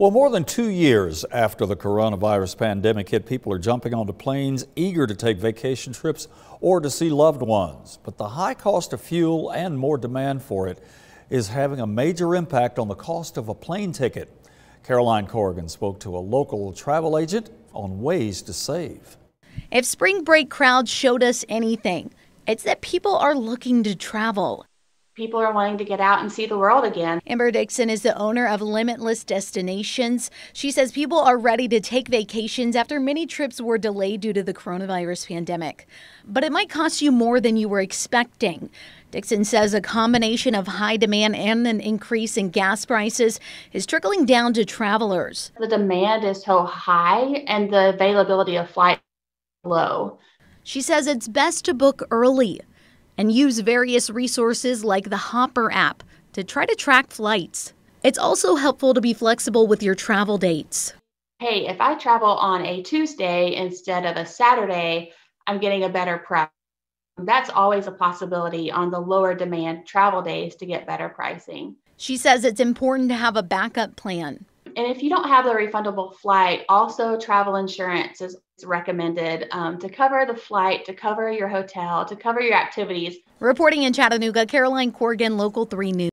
Well, more than two years after the coronavirus pandemic hit, people are jumping onto planes eager to take vacation trips or to see loved ones. But the high cost of fuel and more demand for it is having a major impact on the cost of a plane ticket. Caroline Corrigan spoke to a local travel agent on ways to save. If spring break crowds showed us anything, it's that people are looking to travel people are wanting to get out and see the world again. Amber Dixon is the owner of Limitless Destinations. She says people are ready to take vacations after many trips were delayed due to the coronavirus pandemic. But it might cost you more than you were expecting. Dixon says a combination of high demand and an increase in gas prices is trickling down to travelers. The demand is so high and the availability of flight low. She says it's best to book early and use various resources like the Hopper app to try to track flights. It's also helpful to be flexible with your travel dates. Hey, if I travel on a Tuesday instead of a Saturday, I'm getting a better price. That's always a possibility on the lower demand travel days to get better pricing. She says it's important to have a backup plan. And if you don't have the refundable flight, also travel insurance is recommended um, to cover the flight, to cover your hotel, to cover your activities. Reporting in Chattanooga, Caroline Corrigan, Local 3 News.